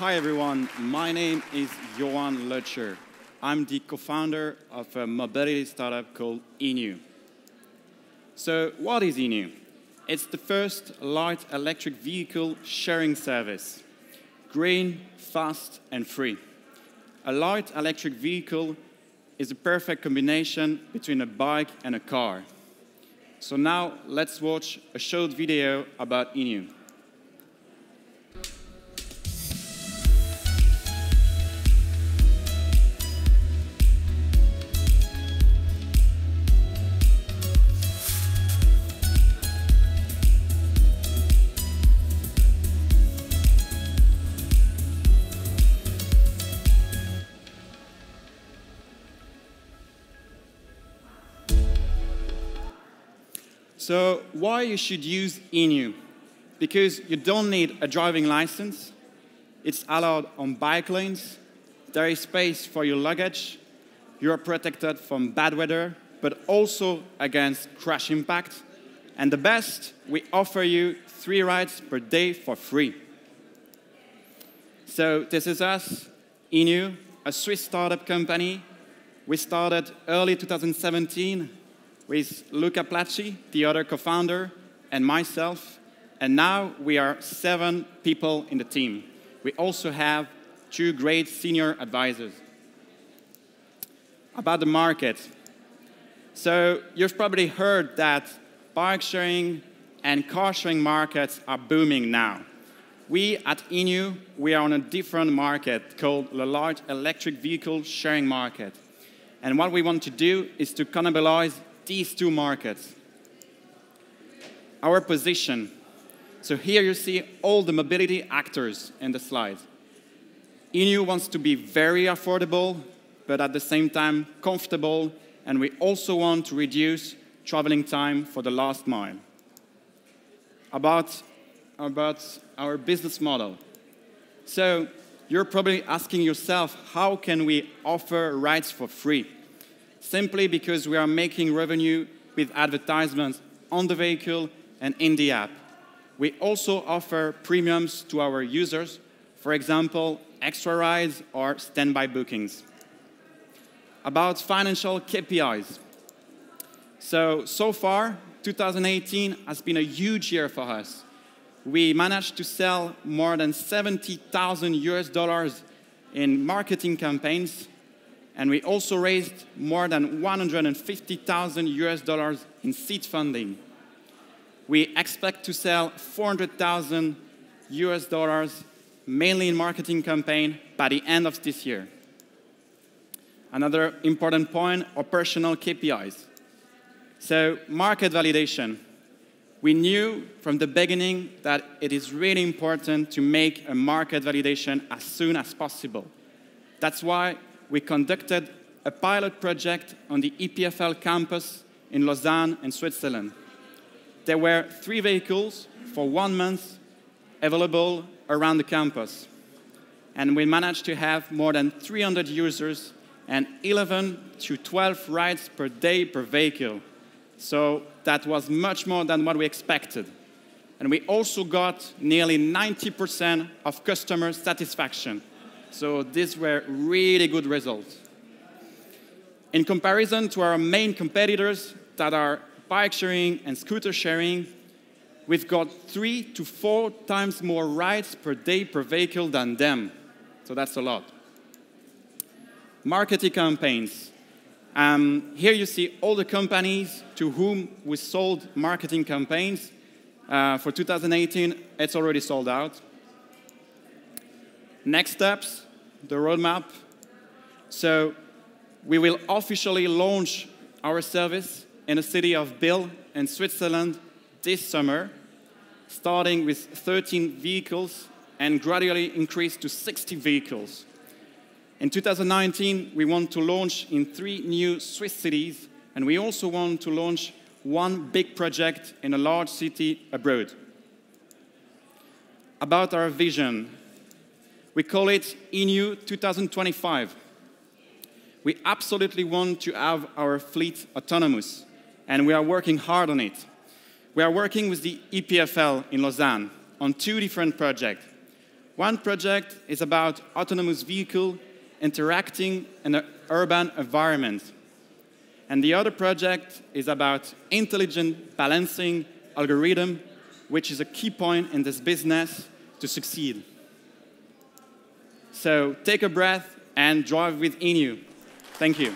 Hi everyone, my name is Yoann Loetscher. I'm the co-founder of a mobility startup called Enuu. So what is Enuu? It's the first light electric vehicle sharing service. Green, fast and free. A light electric vehicle is a perfect combination between a bike and a car. So now let's watch a short video about Enuu. So why you should use Enuu? Because you don't need a driving license. It's allowed on bike lanes. There is space for your luggage. You are protected from bad weather, but also against crash impact. And the best, we offer you three rides per day for free. So this is us, Enuu, a Swiss startup company. We started early 2017 with Luca Placci, the other co-founder, and myself. And now we are seven people in the team. We also have two great senior advisors. About the market. So you've probably heard that bike sharing and car sharing markets are booming now. We at Enuu, we are on a different market called the large electric vehicle sharing market. And what we want to do is to cannibalize these two markets. Our position. So here you see all the mobility actors in the slide. Enuu wants to be very affordable, but at the same time comfortable, and we also want to reduce traveling time for the last mile. About, about our business model. So you're probably asking yourself, how can we offer rides for free? Simply because we are making revenue with advertisements on the vehicle and in the app. We also offer premiums to our users, for example, extra rides or standby bookings. About financial KPIs. So, so far, 2018 has been a huge year for us. We managed to sell more than 70,000 US dollars in marketing campaigns and we also raised more than 150,000 US dollars in seed funding. We expect to sell 400,000 US dollars, mainly in marketing campaign, by the end of this year. Another important point, operational KPIs. So market validation. We knew from the beginning that it is really important to make a market validation as soon as possible. That's why we conducted a pilot project on the EPFL campus in Lausanne in Switzerland. There were three vehicles for one month available around the campus. And we managed to have more than 300 users and 11 to 12 rides per day per vehicle. So that was much more than what we expected. And we also got nearly 90% of customer satisfaction. So these were really good results. In comparison to our main competitors that are bike sharing and scooter sharing, we've got three to four times more rides per day per vehicle than them. So that's a lot. Marketing campaigns. Um, here you see all the companies to whom we sold marketing campaigns. Uh, for 2018, it's already sold out. Next steps, the roadmap. So we will officially launch our service in the city of Biel in Switzerland this summer, starting with 13 vehicles and gradually increase to 60 vehicles. In 2019, we want to launch in three new Swiss cities, and we also want to launch one big project in a large city abroad. About our vision, we call it Enuu 2025. We absolutely want to have our fleet autonomous, and we are working hard on it. We are working with the EPFL in Lausanne on two different projects. One project is about autonomous vehicle interacting in an urban environment. And the other project is about intelligent balancing algorithm, which is a key point in this business to succeed. So take a breath and drive with Enuu. Thank you.